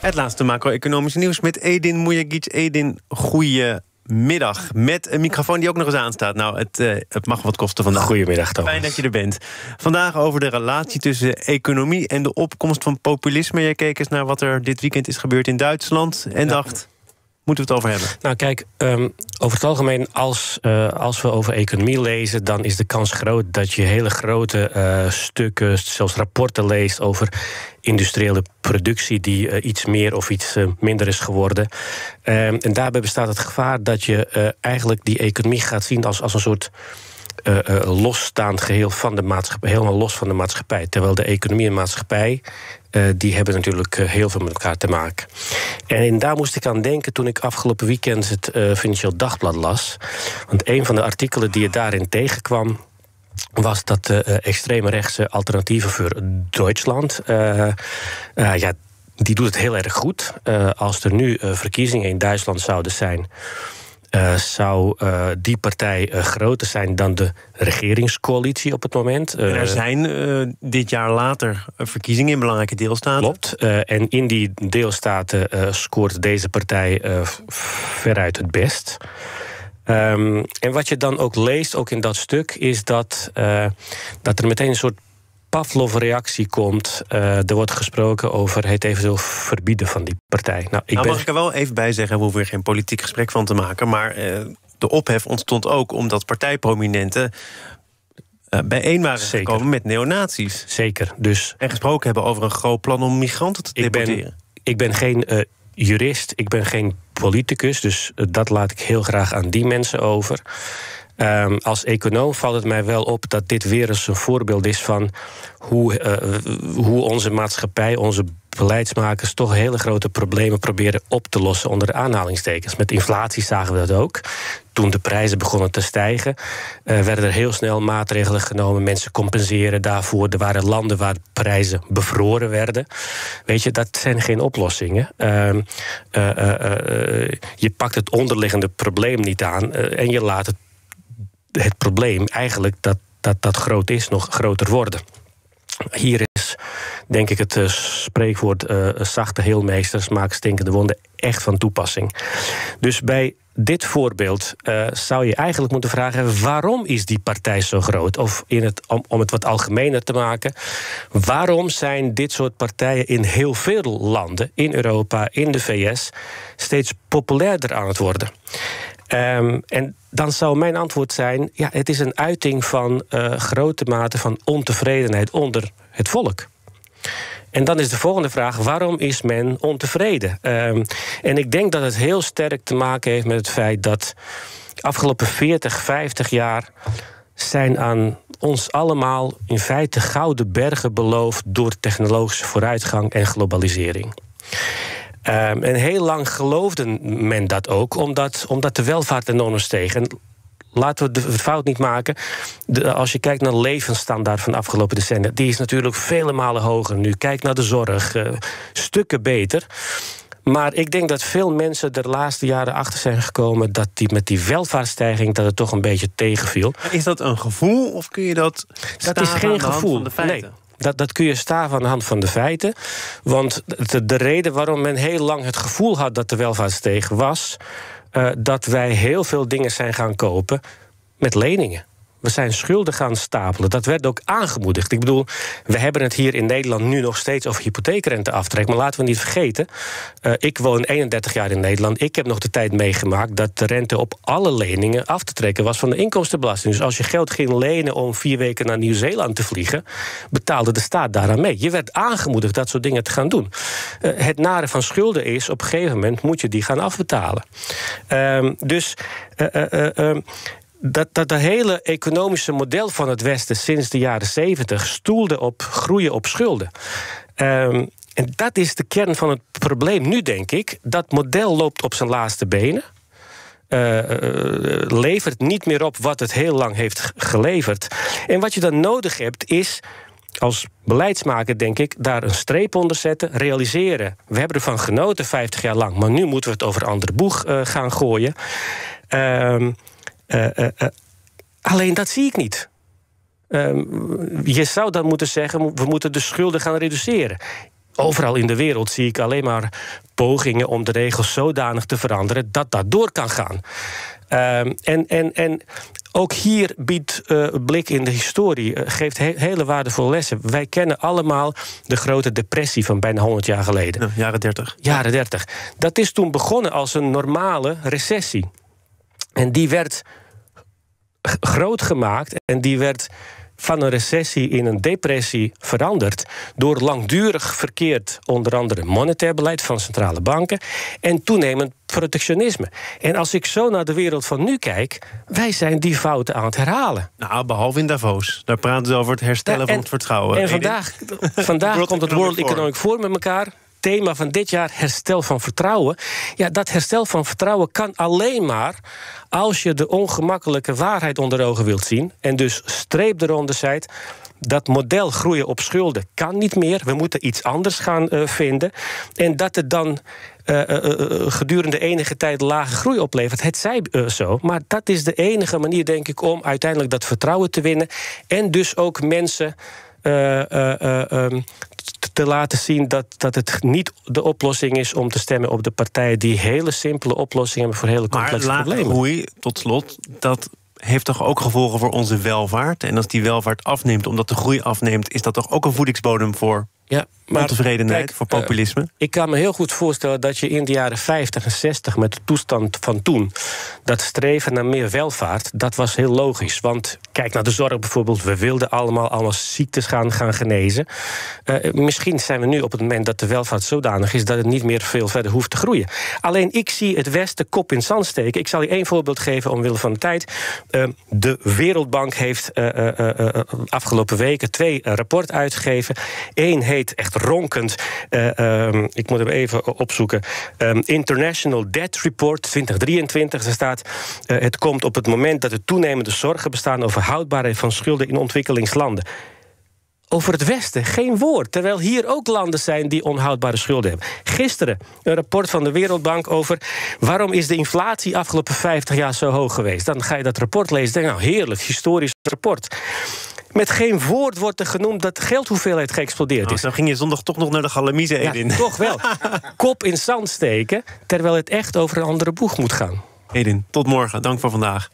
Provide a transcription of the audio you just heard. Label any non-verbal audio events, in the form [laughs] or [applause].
Het laatste macro-economische nieuws met Edin Mujagic. Edin, goeie middag. Met een microfoon die ook nog eens aanstaat. Nou, het, het mag wat kosten vandaag. Goedemiddag, Thomas. Fijn dat je er bent. Vandaag over de relatie tussen economie en de opkomst van populisme. Jij keek eens naar wat er dit weekend is gebeurd in Duitsland en dacht moeten we het over hebben? Nou, kijk, um, over het algemeen, als, uh, als we over economie lezen, dan is de kans groot dat je hele grote uh, stukken, zelfs rapporten leest over industriële productie die uh, iets meer of iets minder is geworden. Um, en daarbij bestaat het gevaar dat je eigenlijk die economie gaat zien als, als een soort. Losstaand geheel van de maatschappij, helemaal los van de maatschappij. Terwijl de economie en maatschappij die hebben natuurlijk heel veel met elkaar te maken. En daar moest ik aan denken toen ik afgelopen weekend het Financieel Dagblad las. Want een van de artikelen die je daarin tegenkwam was dat de extreme rechtse alternatieven voor Duitsland. ja, die doet het heel erg goed. als er nu verkiezingen in Duitsland zouden zijn uh, zou uh, die partij uh, groter zijn dan de regeringscoalitie op het moment. er zijn dit jaar later verkiezingen in belangrijke deelstaten. Klopt. en in die deelstaten scoort deze partij veruit het best. Um, en wat je dan ook leest, ook in dat stuk, is dat, dat er meteen een soort Pavlov-reactie komt. Uh, er wordt gesproken over het eventueel verbieden van die partij. Nou, ik nou, ben... mag ik er wel even bij zeggen, we hoeven er geen politiek gesprek van te maken. Maar uh, de ophef ontstond ook omdat partijprominenten uh, bijeen waren Zeker. gekomen met neonazies. Zeker. Dus... En gesproken hebben over een groot plan om migranten te ik deporteren. Ben, ik ben geen jurist, ik ben geen politicus. Dus dat laat ik heel graag aan die mensen over. Um, als econoom valt het mij wel op dat dit weer eens een voorbeeld is van hoe, uh, hoe onze maatschappij, onze beleidsmakers toch hele grote problemen proberen op te lossen onder de aanhalingstekens. Met inflatie zagen we dat ook. Toen de prijzen begonnen te stijgen, uh, werden er heel snel maatregelen genomen. Mensen compenseren daarvoor. Er waren landen waar prijzen bevroren werden. Weet je, dat zijn geen oplossingen. Uh, uh, je pakt het onderliggende probleem niet aan en je laat het het probleem eigenlijk dat, dat dat groot is, nog groter worden. Hier denk ik, het uh, spreekwoord uh, zachte heelmeesters maken stinkende wonden echt van toepassing. Dus bij dit voorbeeld uh, zou je eigenlijk moeten vragen: waarom is die partij zo groot? Of in het, om, het wat algemener te maken, waarom zijn dit soort partijen in heel veel landen, in Europa, in de VS, steeds populairder aan het worden? Um, en dan zou mijn antwoord zijn: ja, het is een uiting van grote mate van ontevredenheid onder het volk. En dan is de volgende vraag: waarom is men ontevreden? Um, en ik denk dat het heel sterk te maken heeft met het feit dat afgelopen 40, 50 jaar zijn aan ons allemaal in feite gouden bergen beloofd door technologische vooruitgang en globalisering. Um, en heel lang geloofde men dat ook, omdat, omdat de welvaart enorm steeg. En laten we de fout niet maken. De, als je kijkt naar de levensstandaard van de afgelopen decennia, die is natuurlijk vele malen hoger nu. Kijk naar de zorg, uh, stukken beter. Maar ik denk dat veel mensen er de laatste jaren achter zijn gekomen dat die met die welvaartstijging dat het toch een beetje tegenviel. Is dat een gevoel of kun je dat? Dat is geen gevoel. Nee. Dat, dat kun je staven aan de hand van de feiten. Want de, de reden waarom men heel lang het gevoel had dat de welvaart steeg was. Uh, dat wij heel veel dingen zijn gaan kopen met leningen. We zijn schulden gaan stapelen. Dat werd ook aangemoedigd. Ik bedoel, we hebben het hier in Nederland nu nog steeds over hypotheekrenteaftrek. Maar laten we niet vergeten, uh, ik woon 31 jaar in Nederland. Ik heb nog de tijd meegemaakt dat de rente op alle leningen af te trekken was van de inkomstenbelasting. Dus als je geld ging lenen om vier weken naar Nieuw-Zeeland te vliegen, betaalde de staat daaraan mee. Je werd aangemoedigd dat soort dingen te gaan doen. Uh, het nare van schulden is, op een gegeven moment moet je die gaan afbetalen. Uh, dus. Dat, dat de hele economische model van het Westen sinds de jaren zeventig stoelde op groeien op schulden. Um, en dat is de kern van het probleem nu, denk ik. Dat model loopt op zijn laatste benen. Uh, levert niet meer op wat het heel lang heeft geleverd. En wat je dan nodig hebt is als beleidsmaker, denk ik, daar een streep onder zetten, realiseren. We hebben ervan genoten 50 jaar lang, maar nu moeten we het over een andere boeg gaan gooien. Uh, alleen dat zie ik niet. Ehm, je zou dan moeten zeggen, we moeten de schulden gaan reduceren. overal in de wereld zie ik alleen maar pogingen om de regels zodanig te veranderen dat dat door kan gaan. Ehm, en, en, en ook hier biedt uh, blik in de historie, uh, geeft hele waardevolle lessen. Wij kennen allemaal de grote depressie van bijna 100 jaar geleden. Ja, jaren 30. Jaren 30. Dat is toen begonnen als een normale recessie. En die werd groot gemaakt en die werd van een recessie in een depressie veranderd. Door langdurig verkeerd, onder andere monetair beleid van centrale banken. en toenemend protectionisme. En als ik zo naar de wereld van nu kijk, wij zijn die fouten aan het herhalen. Nou, behalve in Davos. Daar praten ze over het herstellen van het vertrouwen. En vandaag, vandaag komt het World Economic Forum met elkaar thema van dit jaar, herstel van vertrouwen. Ja, dat herstel van vertrouwen kan alleen maar als je de ongemakkelijke waarheid onder ogen wilt zien. En dus streep eronder zijt. Dat model groeien op schulden kan niet meer. We moeten iets anders gaan uh, vinden. En dat het dan uh, uh, gedurende enige tijd lage groei oplevert. Het zij zo. Maar dat is de enige manier, denk ik, om uiteindelijk dat vertrouwen te winnen. En dus ook mensen. Um, te laten zien dat, dat het niet de oplossing is om te stemmen op de partijen die hele simpele oplossingen hebben voor hele complexe maar problemen. Groei, tot slot, dat heeft toch ook gevolgen voor onze welvaart? En als die welvaart afneemt, omdat de groei afneemt, is dat toch ook een voedingsbodem voor ja, maar ontevredenheid, voor eh, populisme? ik kan me heel goed voorstellen dat je in de jaren 50 en 60 met de toestand van toen, dat streven naar meer welvaart, dat was heel logisch. Want kijk naar de zorg bijvoorbeeld, we wilden allemaal allemaal ziektes gaan, gaan genezen. Uh, misschien zijn we nu op het moment dat de welvaart zodanig is dat het niet meer veel verder hoeft te groeien. Alleen ik zie het Westen kop in zand steken. Ik zal je één voorbeeld geven omwille van de tijd. Uh, de Wereldbank heeft afgelopen weken twee rapporten uitgegeven. Eén heeft echt ronkend. Um, ik moet hem even opzoeken. Um, International Debt Report 2023. Er staat: het komt op het moment dat er toenemende zorgen bestaan over houdbaarheid van schulden in ontwikkelingslanden over het Westen geen woord. Terwijl hier ook landen zijn die onhoudbare schulden hebben. Gisteren een rapport van de Wereldbank over waarom is de inflatie afgelopen 50 jaar zo hoog geweest. Dan ga je dat rapport lezen. Denk, nou, heerlijk, historisch rapport. Met geen woord wordt er genoemd dat de geldhoeveelheid geëxplodeerd nou, is. Dan ging je zondag toch nog naar de Galamiezen, Edin. Toch wel. [laughs] Kop in zand steken, terwijl het echt over een andere boeg moet gaan. Edin, tot morgen. Dank voor vandaag.